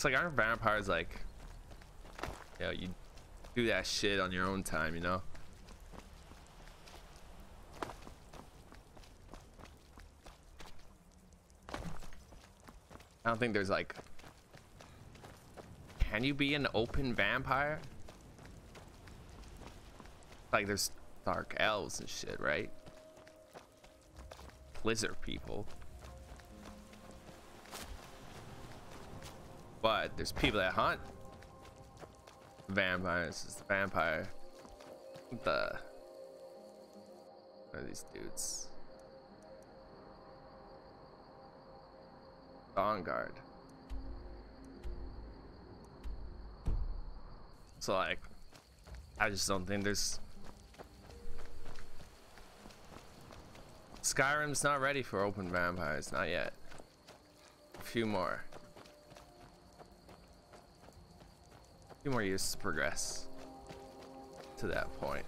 It's like aren't vampires like, you know, you do that shit on your own time, you know? I don't think there's like, can you be an open vampire? Like there's dark elves and shit, right? Lizard people. But there's people that hunt vampires. It's the vampire. The what are these dudes? Dawnguard. So like, I just don't think there's. Skyrim's not ready for open vampires, not yet. A few more. Few more years to progress to that point.